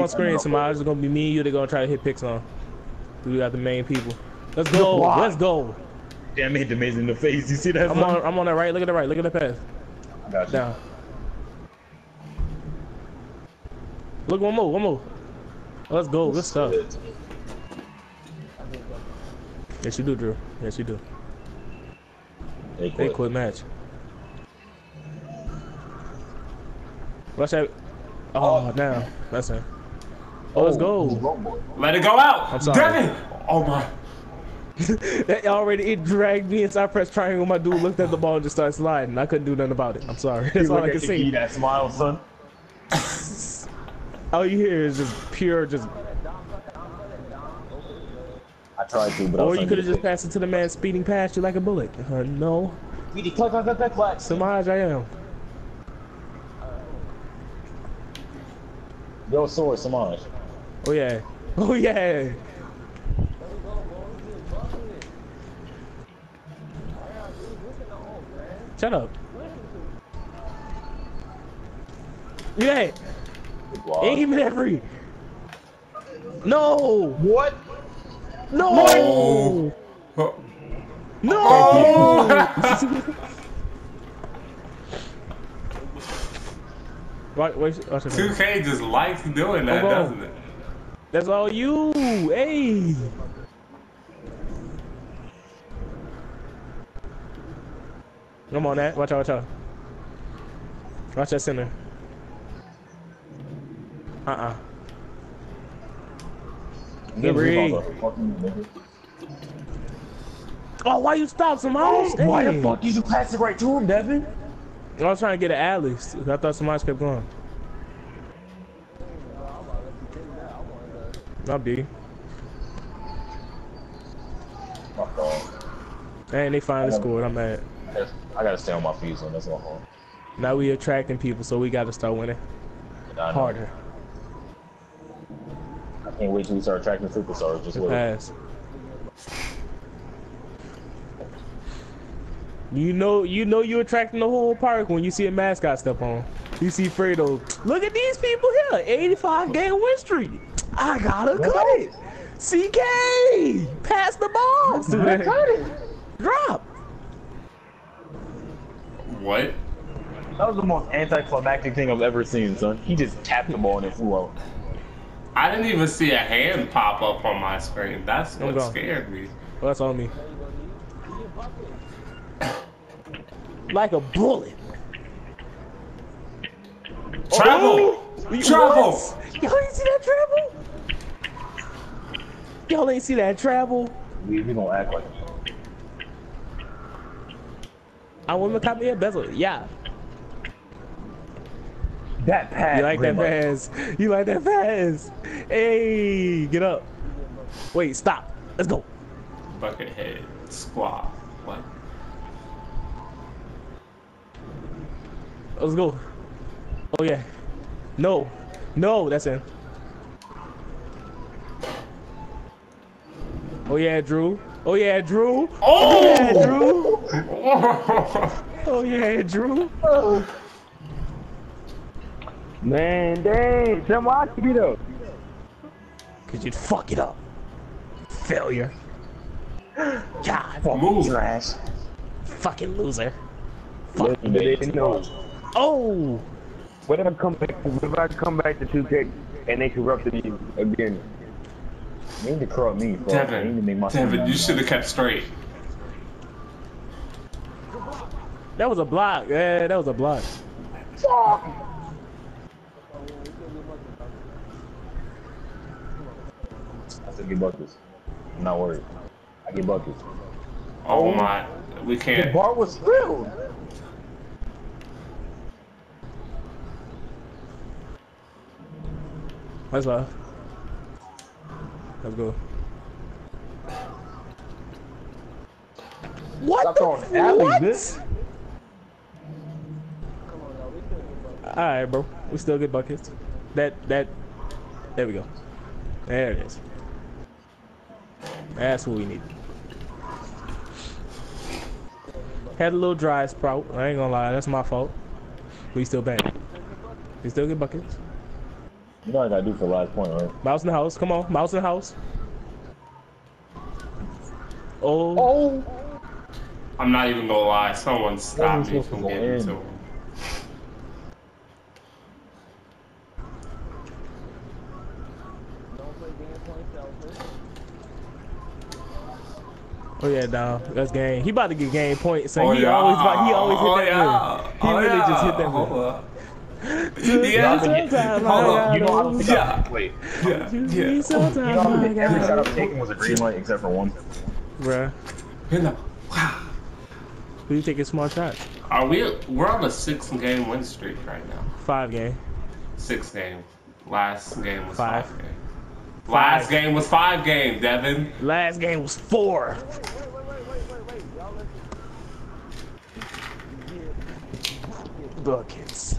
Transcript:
on screen, Samaj. It's gonna be me and you. They're gonna try to hit picks on. We got the main people. Let's go. Let's go. Damn, hit the maze in the face. You see that? I'm on. I'm on the right. Look at the right. Look at the pass. I got you. Down. Look one more. One more. Let's go. Good stuff. Yes, you do, Drew. Yes, you do. They They quit. quit match. Watch that. Oh, oh. now that's it. Oh, let's go. Let it go out. I'm sorry. Devin. Oh my. That already it dragged me inside press triangle. My dude looked at the ball and just started sliding. I couldn't do nothing about it. I'm sorry. That's all I can Give say. that smile, son. All you hear is just pure, just. I tried to, but Or was you could have get just passed it to the man speeding past you like a bullet. Uh, no, it. Clack, clack, clack, clack, clack. Samaj, I am. Yo, sword, Samaj. Oh yeah. Oh yeah. Shut up. Yeah. Wow. Aim every. No. What? No. Oh. No. Right, wait, watch it. 2K just likes doing oh, that, Come on. doesn't it? That's all you. Hey. Come on, that. Watch out, watch out. Watch that center. Uh-uh. Give Reed. rebound, though. Fucking nigga. Oh, why you stop, Samaj? Why the fuck did you pass it right to him, Devin? I was trying to get an alley. I thought Samaj kept going. Not B. My fault. And they finally scored. I'm mad. I gotta stay on my feet, son. That's my fault. Now we attracting people, so we got to start winning I harder. I can't wait till we start attracting superstars. Just wait. pass. You know, you know, you're attracting the whole park when you see a mascot step on. You see Fredo. Look at these people here. 85 game win streak. I gotta cut it. CK, pass the ball. Drop. What? That was the most anticlimactic thing I've ever seen, son. He just tapped the ball and it flew out. I didn't even see a hand pop up on my screen. That's what scared me. Well, that's on me. Like a bullet. Travel! Oh, you- Travel! what? Y'all ain't see that travel? Y'all ain't see that travel? We, we gonna act like I want to copy a bezel. Yeah. that pass. You like that Green pass? You like that pass? Hey, get up. Wait, stop. Let's go. Bucket head squad. What? Let's go. Oh yeah. No. No, that's in. Oh yeah, Drew. Oh yeah, Drew. Oh! oh yeah, Drew. Oh yeah, Drew. Man, dang, Sam, why you beat up? Cause you'd fuck it up. Failure. God, Move. trash. fucking loser. Yes, they didn't know. Oh. What if I come back? What if I come back to 2K and they corrupted me again? You need to corrupt me, bro. I need to Devin, make my Devin, you should have kept straight. That was a block. Yeah, that was a block. Fuck. I still get buckets. I'm not worried. I get buckets. Oh my, we can't. The bar was filled. Let's go. Let's go. What Stop the throwing f- alleys, what? bitch. Alright, bro. We still get buckets. That, that, there we go. There it is. That's what we need. Had a little dry sprout. I ain't gonna lie, that's my fault. We still bang. We still get buckets. You know what I gotta do for the last point, right? Mouse in the house. Come on, mouse in the house. Oh, Oh! I'm not even gonna lie. Someone stopped me from getting in. to him. oh yeah, dog. That's game. He about to get game points. So Oh, he yeah. always about, he always hit Oh, that yeah. win. He Oh, really yeah. just hit that Hold win. up. Yeah. Sometimes Hold I up. You know, I don't think Yeah. I, wait. Yeah. gotta- Yeah. Sometimes You know, every shot I've taken was a green light except for one. Bruh, You know. Wow. who you taking small shots? Are we? We're on a six-game win streak right now. Five game. Six game. Last game was Five. five, game. Last game was five game, Devin. Last game was four. Buckets.